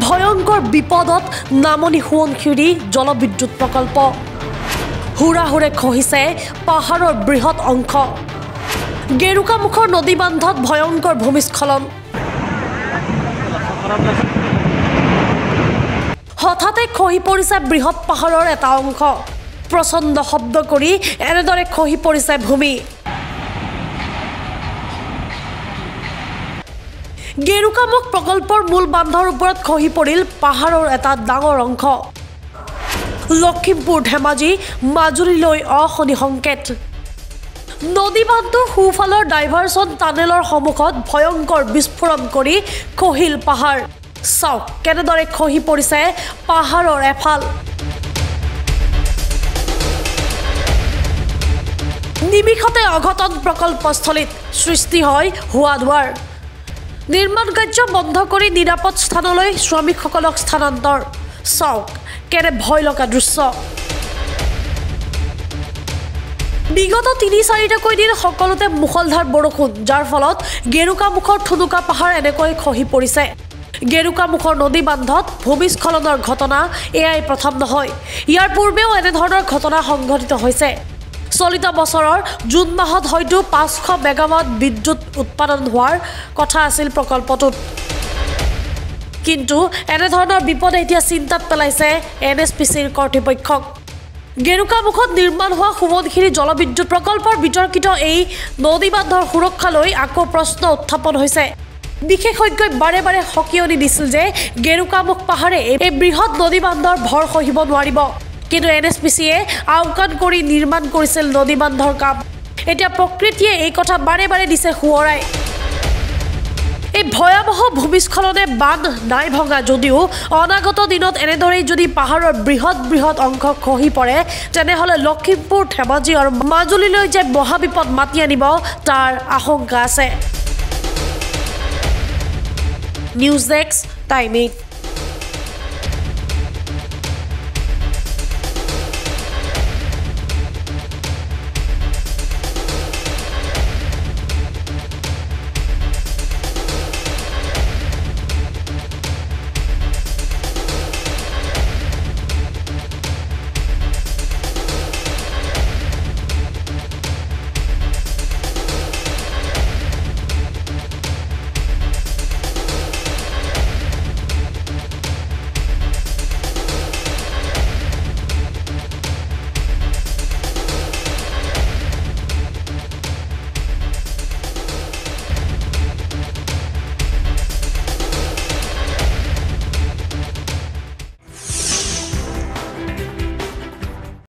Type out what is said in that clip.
ভয়ংকৰ বিপদত নামনি সোৱণশিৰি জলবিদ্যুৎ প্ৰকল্প। হুৰাহুৰে খহিছে পাহাৰৰ বৃহৎ অংশ। গেৰুকামুখৰ নদী বান্ধত ভয়ংকৰ ভূমিস্খলন। হঠাতে খহি পৰিছে বৃহৎ পাহাৰৰ এটা অংশ। প্ৰচণ্ড শব্দ কৰি এনেদৰে খহি পৰিছে ভূমি। গেৰুকামুখ প্ৰকল্পৰ মূল বান্ধৰ ওপৰত খহি পৰিল পাহাৰৰ এটা ডাঙৰ অংশ। লখিমপুৰ ধেমাজি মাজুলীলৈ অশনি সংকেত। নদী বান্ধটো সোঁফালৰ ডাইভাৰচন টানেলৰ সন্মুখত ভয়ংকৰ বিস্ফোৰণ কৰি খহিল পাহাৰ। চাওক কেনেদৰে খহি পৰিছে পাহাৰৰ এফাল। নিমিষতে অঘটন প্ৰকল্পস্থলীত সৃষ্টি হয় হোৱা দুৱাৰ। নিৰ্মাণ কাৰ্য বন্ধ কৰি নিৰাপদ স্থানলৈ শ্ৰমিকসকলক স্থানান্তৰ। চাওক কেনে ভয় লগা দৃশ্য। বিগত তিনি চাৰিটাকৈ দিন সকলোতে মুখলধাৰ বৰষুণ যাৰ ফলত গেৰুকামুখৰ ঠুনুকা পাহাৰ এনেকৈ খহি পৰিছে। গেৰুকামুখৰ নদী বান্ধত ভূমিস্খলনৰ ঘটনা এয়াই প্ৰথম নহয়। ইয়াৰ পূৰ্বেও এনেধৰণৰ ঘটনা সংঘটিত হৈছে। চলিত বছৰৰ জুন মাহত হয়তো পাঁচশ মেগাৱাট বিদ্যুৎ উৎপাদন হোৱাৰ কথা আছিল প্ৰকল্পটোত। কিন্তু এনেধৰণৰ বিপদে এতিয়া চিন্তাত পেলাইছে এন এছ পি চিৰ কৰ্তৃপক্ষক গেৰুকামুখত নিৰ্মাণ হোৱা সোৱণশিৰি জলবিদ্যুৎ প্ৰকল্পৰ বিতৰ্কিত এই নদী বান্ধৰ সুৰক্ষা লৈ আকৌ প্ৰশ্ন উত্থাপন হৈছে। বিশেষজ্ঞই বাৰে বাৰে সকিয়নি দিছিল যে গেৰুকামুখ পাহাৰে এই বৃহৎ নদী বান্ধৰ ভৰ সহিব নোৱাৰিব। কিন্তু এন এছ পি চিয়ে আওকাণ কৰি নিৰ্মাণ কৰিছিল নদী বান্ধৰ কাম। এতিয়া প্ৰকৃতিয়ে এই কথা বাৰে বাৰে দিছে সোঁৱৰাই। এই ভয়াৱহ ভূমিস্খলনে বান্ধ নাই ভঙা যদিও অনাগত দিনত এনেদৰেই যদি পাহাৰৰ বৃহৎ বৃহৎ অংশ খহি পৰে তেনেহ'লে লখিমপুৰ ধেমাজি আৰু মাজুলীলৈ যে মহাবিপদ মাতি আনিব তাৰ আশংকা আছে। News desk time. এইট